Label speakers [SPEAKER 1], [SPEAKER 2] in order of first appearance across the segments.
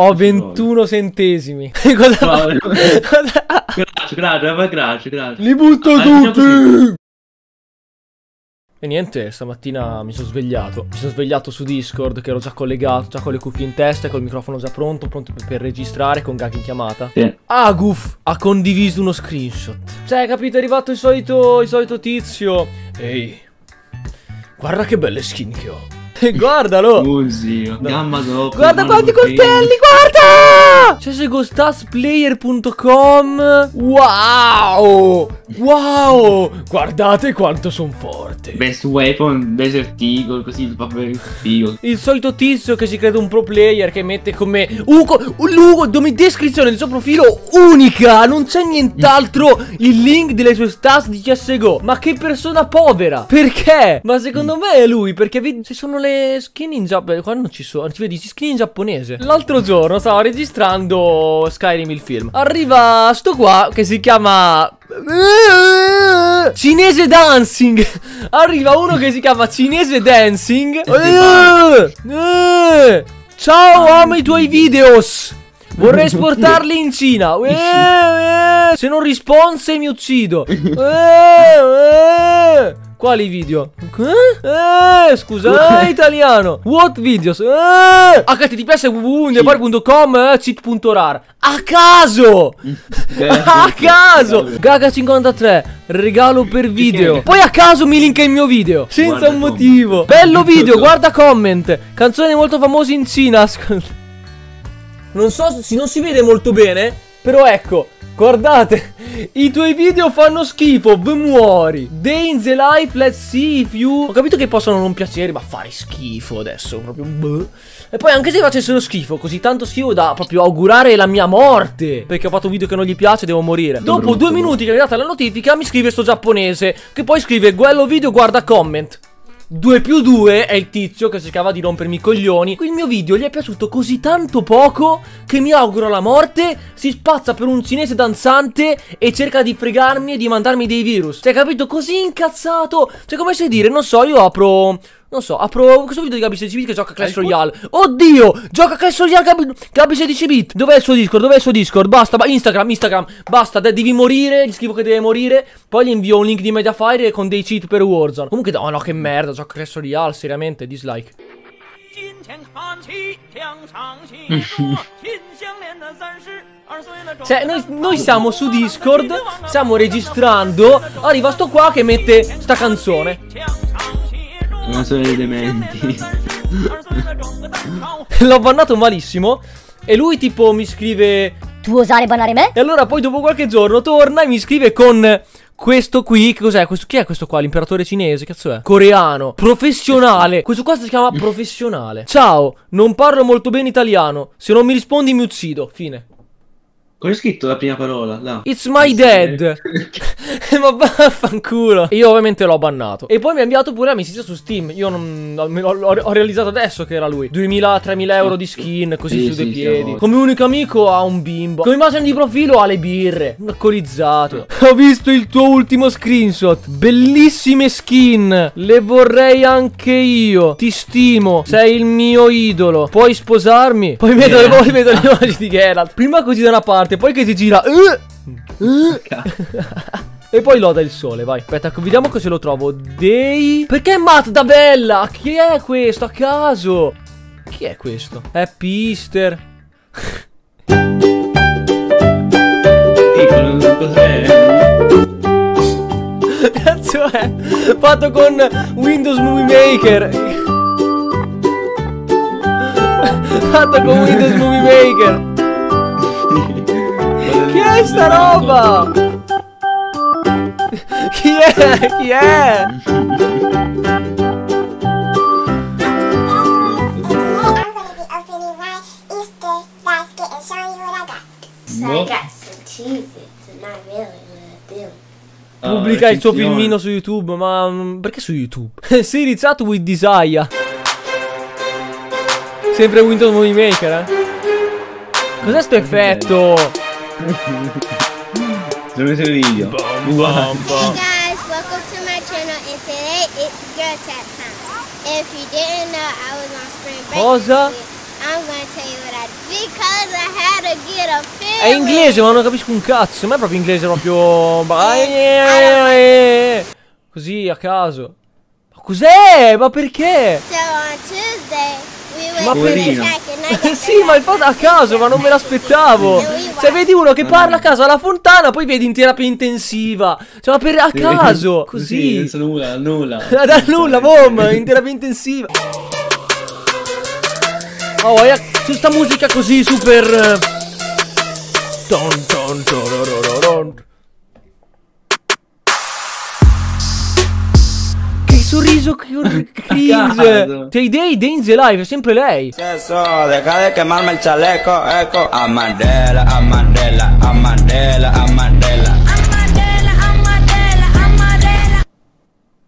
[SPEAKER 1] Ho 21 centesimi. Cosa
[SPEAKER 2] No?
[SPEAKER 1] Cosa-
[SPEAKER 2] Grazie, grazie, grazie, grazie.
[SPEAKER 1] Li butto
[SPEAKER 2] Ah, diciamo
[SPEAKER 1] tutti! E niente, stamattina mi sono svegliato. Mi sono svegliato su Discord che ero già collegato, già con le cuffie in testa e col microfono già pronto, pronto per, per registrare con Gag in chiamata.
[SPEAKER 2] Sì.
[SPEAKER 1] Aguf ha condiviso uno screenshot. Cioè, capito, è arrivato il solito, il solito tizio. Ehi, guarda che belle skin che ho. Guardalo.
[SPEAKER 2] Zio, gamma dopo.
[SPEAKER 1] Guarda quanti
[SPEAKER 2] coltelli.
[SPEAKER 1] guarda! C'è segostasplayer.com Wow! Wow! Guardate quanto sono forte.
[SPEAKER 2] Best weapon, desert eagle, così proprio figo.
[SPEAKER 1] Il solito tizio che si crede un pro player che mette come Ugo, Lugo, come descrizione del suo profilo unica, non c'è nient'altro il link delle sue stats di CSGO. Ma che persona povera! Perché? Ma secondo me è lui, perché vedi, ci sono le skin in giapponese, qua non ci sono, ci vedi, skin in giapponese. L'altro giorno stavo registrando Skyrim il film. Arriva sto qua che si chiama Cinese Dancing Arriva uno che si chiama Cinese Dancing. Ciao amo i tuoi videos Vorrei esportarli in Cina Eh, eh. Se non risponse mi uccido eh. Quali video? Eh, eh, scusa, eh, italiano. What videos? Eh, https www.indepari.com eh, cheat.rar. A caso! a caso! Gaga53, regalo per video. Poi a caso mi linka il mio video. Senza
[SPEAKER 2] Guarda
[SPEAKER 1] un
[SPEAKER 2] comment.
[SPEAKER 1] motivo. Bello video, guarda comment. Canzone molto famosa in Cina. Non so se non si vede molto bene, però ecco, guardate, i tuoi video fanno schifo, v muori. Day in the life, let's see if you... Ho capito che possono non piacere, ma fare schifo adesso, proprio... boh. E poi anche se facessero schifo, così tanto schifo da proprio augurare la mia morte. Perché ho fatto un video che non gli piace, devo morire. Dopo
[SPEAKER 2] brutto,
[SPEAKER 1] due minuti che mi è data la notifica, mi scrive sto giapponese, che poi scrive, quello video guarda comment. 2 più 2 è il tizio che cercava di rompermi i coglioni. Il mio video gli è piaciuto così tanto poco che mi auguro la morte. Si spazza per un cinese danzante e cerca di fregarmi e di mandarmi dei virus. Cioè, capito? Così incazzato. Cioè, come sai dire, non so, io apro. Non so, apro questo video di Gabi 16 bit che gioca Clash Royale. Oddio! Gioca Clash Royale Gabi, Gabi 16 bit. Dov'è il suo Discord? Dov'è il suo Discord? Basta, ba Instagram, Instagram. Basta, de- devi morire. Gli scrivo che deve morire. Poi gli invio un link di Mediafire con dei cheat per Warzone. Comunque, oh no, che merda. Gioca Clash Royale, seriamente, dislike.
[SPEAKER 3] Mm.
[SPEAKER 1] Cioè, noi, noi, siamo su Discord, stiamo registrando, arriva sto qua che mette sta canzone.
[SPEAKER 2] Non sono dei dementi.
[SPEAKER 1] L'ho bannato malissimo. E lui tipo mi scrive...
[SPEAKER 4] Tu osare bannare me?
[SPEAKER 1] E allora poi dopo qualche giorno torna e mi scrive con... Questo qui, che cos'è? Questo, chi è questo qua? L'imperatore cinese, cazzo è? Coreano, professionale. Questo qua si chiama professionale. Ciao, non parlo molto bene italiano. Se non mi rispondi mi uccido. Fine.
[SPEAKER 2] Cosa scritto la prima parola? Là.
[SPEAKER 1] It's my dad. Ma vaffanculo. Io ovviamente l'ho bannato. E poi mi ha inviato pure amicizia su Steam. Io non. Ho, ho- realizzato adesso che era lui. 2000-3000 euro di skin, così
[SPEAKER 2] Sì,
[SPEAKER 1] su
[SPEAKER 2] sì,
[SPEAKER 1] piedi.
[SPEAKER 2] siamo-
[SPEAKER 1] Come unico amico ha un bimbo. Come immagine di profilo ha le birre. Alcolizzato. Ho visto il tuo ultimo screenshot. Bellissime skin. Le vorrei anche io. Ti stimo. Sei il mio idolo. Puoi sposarmi? Poi vedo, le, poi vedo le immagini di Geralt. Prima così da una parte, poi che si gira. Eh! E poi loda il sole, vai. Aspetta, vediamo se lo trovo. Dei. Perché è Matt da Bella? Chi è questo? A caso. Chi è questo? Happy Easter. Cazzo è? Fatto con Windows Movie Maker. Fatto con Windows Movie Maker. Che è sta roba? Chi è? Chi è?
[SPEAKER 5] Do.
[SPEAKER 2] Ah,
[SPEAKER 1] Pubblica il suo
[SPEAKER 2] recensione.
[SPEAKER 1] filmino su YouTube, ma mm, perché su YouTube? Sei iniziato with Desire. Sempre Windows Movie Maker, eh? Cos'è sto effetto?
[SPEAKER 2] Il video. Uguale.
[SPEAKER 5] Hey guys, welcome to my channel and today it's girl chat time. If you didn't know I was on spring break
[SPEAKER 1] Cosa?
[SPEAKER 5] I'm gonna tell you what I did because how to get a
[SPEAKER 1] È inglese, ma non capisco un cazzo. Ma è proprio inglese, proprio. Così a caso. Ma cos'è? Ma perché?
[SPEAKER 5] So on Tuesday,
[SPEAKER 1] Ma
[SPEAKER 2] Poverino.
[SPEAKER 1] sì, ma il fatto a caso, ma non me l'aspettavo. Cioè, vedi uno che parla a caso alla fontana, poi vedi in terapia intensiva. Cioè, ma per a caso, così.
[SPEAKER 2] senza nulla, nulla.
[SPEAKER 1] Da nulla, boom, in terapia intensiva. Oh, c'è sta musica così super. eh, Ton, ton, sorriso cr- cringe. Day, Days Live, è sempre lei.
[SPEAKER 4] Eso, deja de quemarme el chaleco, eco. A Mandela, a Mandela, a Mandela, a Mandela.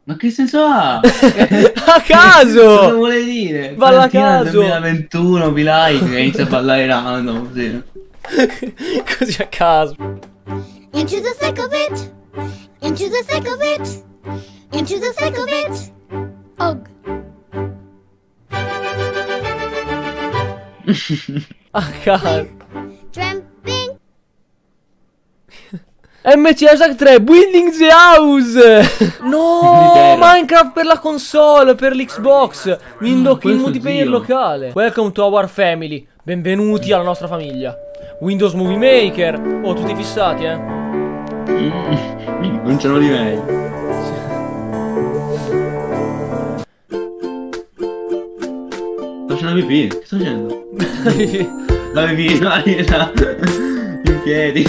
[SPEAKER 2] Ma che senso ha?
[SPEAKER 1] A
[SPEAKER 2] Cosa
[SPEAKER 1] caso.
[SPEAKER 2] vuole dire?
[SPEAKER 1] Balla a caso.
[SPEAKER 2] 2021, mi like, che inizia a ballare random, così.
[SPEAKER 1] Così a caso.
[SPEAKER 5] Into the thick of it. Into the thick of it. Into the thick of it.
[SPEAKER 1] A caso.
[SPEAKER 5] Tramping.
[SPEAKER 1] MC Hashtag 3 Building the House No. Minecraft per la console Per l'Xbox il
[SPEAKER 2] questo
[SPEAKER 1] multiplayer locale Welcome to our family Benvenuti alla nostra famiglia Windows Movie Maker Oh tutti fissati eh
[SPEAKER 2] Non ce l'ho di meglio. Sto facendo pipì, che sto facendo? La pipì, dai, là. In piedi.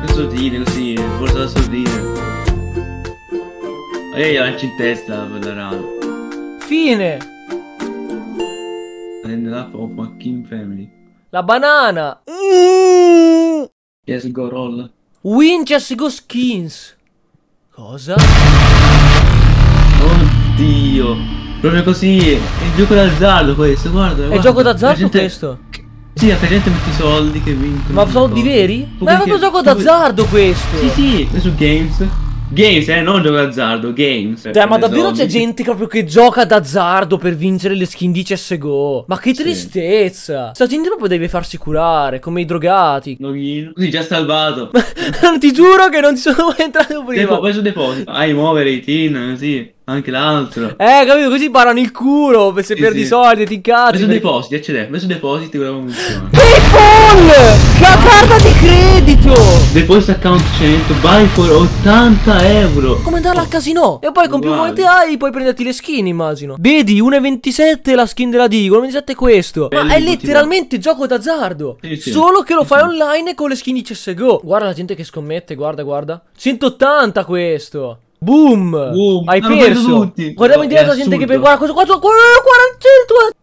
[SPEAKER 2] Che sordine così, forza da sordine. E io lancio in testa per la rana.
[SPEAKER 1] Fine
[SPEAKER 2] Prende la of my King Family.
[SPEAKER 1] La banana
[SPEAKER 2] Yes, go roll.
[SPEAKER 1] Winchester Go Skins Cosa?
[SPEAKER 2] Oddio. Proprio così. È il gioco d'azzardo questo, guarda.
[SPEAKER 1] È
[SPEAKER 2] guarda.
[SPEAKER 1] gioco d'azzardo
[SPEAKER 2] gente-
[SPEAKER 1] questo?
[SPEAKER 2] Sì, la gente mette i soldi che vincono.
[SPEAKER 1] Ma
[SPEAKER 2] non
[SPEAKER 1] soldi
[SPEAKER 2] so.
[SPEAKER 1] veri?
[SPEAKER 2] Tu
[SPEAKER 1] Ma è proprio gioco d'azzardo questo
[SPEAKER 2] Sì, sì, è su Games. Games, eh, non gioco d'azzardo, Games.
[SPEAKER 1] Dai, ma
[SPEAKER 2] Per i
[SPEAKER 1] davvero c'è gente proprio che gioca d'azzardo per vincere le skin di CSGO? Ma che tristezza! Sta gente proprio deve farsi curare, come i drogati.
[SPEAKER 2] Login. Così, già salvato.
[SPEAKER 1] Ti giuro che non ci sono mai entrato prima.
[SPEAKER 2] Depo- vai su deposito. Hai muovere i tin, così. Anche l'altro.
[SPEAKER 1] Eh, capito? Così parano il culo se
[SPEAKER 2] Sì,
[SPEAKER 1] perdi
[SPEAKER 2] sì.
[SPEAKER 1] soldi ti incazzi.
[SPEAKER 2] Su
[SPEAKER 1] perché-
[SPEAKER 2] depositi, accede. Vai su depositi, come funziona.
[SPEAKER 1] Paypal! La carta di credito!
[SPEAKER 2] Deposito account 100, buy for 80 euro.
[SPEAKER 1] Come andare al casino? E poi con più monete hai puoi prenderti le skin, immagino. Vedi, 1,27 la skin della Digo, 1,27 è questo. Ma
[SPEAKER 2] Belli
[SPEAKER 1] è
[SPEAKER 2] tutti,
[SPEAKER 1] letteralmente gioco d'azzardo.
[SPEAKER 2] Sì, sì.
[SPEAKER 1] Solo che lo fai online con le skin di CSGO. Guarda la gente che scommette, guarda, guarda. 180 questo. Boom!
[SPEAKER 2] Boom.
[SPEAKER 1] Hai
[SPEAKER 2] Hanno
[SPEAKER 1] perso.
[SPEAKER 2] tutti.
[SPEAKER 1] Guardiamo in
[SPEAKER 2] È
[SPEAKER 1] diretta la gente che guarda questo 4 400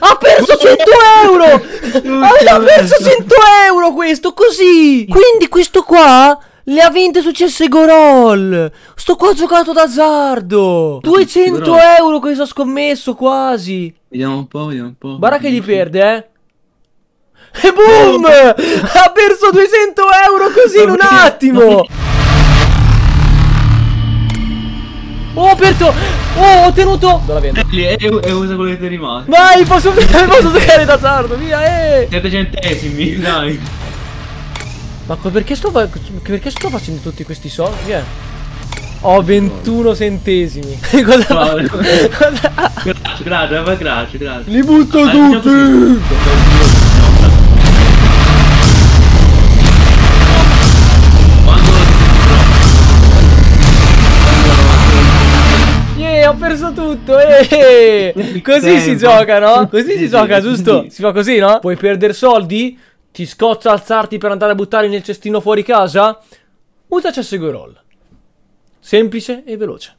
[SPEAKER 1] ha perso 100 euro! Ha perso 100 euro questo, così! Quindi questo qua le ha vinte su CSGO Roll! Sto qua giocato d'azzardo! 200
[SPEAKER 2] Roll.
[SPEAKER 1] euro questo ha scommesso quasi!
[SPEAKER 2] Vediamo un po', vediamo un po'.
[SPEAKER 1] Guarda che li perde, eh! E boom! Ha perso 200 euro così in un attimo! Oh, ho aperto! Oh, ho tenuto! Dove la vendo?
[SPEAKER 2] E, e, e usa quello che ti è rimasto.
[SPEAKER 1] Vai, posso, posso giocare d'azzardo, via, eh!
[SPEAKER 2] 7 centesimi, dai.
[SPEAKER 1] Ma perché sto, fa- perché sto facendo tutti questi soldi? Che è? Ho 21 centesimi. Cosa
[SPEAKER 2] Grazie, grazie, ma grazie, grazie.
[SPEAKER 1] Li butto
[SPEAKER 2] Ah, diciamo
[SPEAKER 1] tutti! Ho perso tutto, eh! Così si gioca, no? Così
[SPEAKER 2] Sì,
[SPEAKER 1] si gioca, giusto? Si fa così, no? Puoi perdere soldi? Ti scoccia alzarti per andare a buttare nel cestino fuori casa? Usa CSGO Roll. Semplice e veloce.